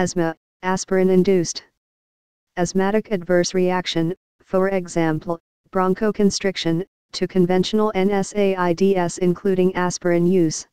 Asthma, aspirin-induced. Asthmatic adverse reaction, for example, bronchoconstriction, to conventional NSAIDs including aspirin use.